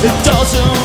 It doesn't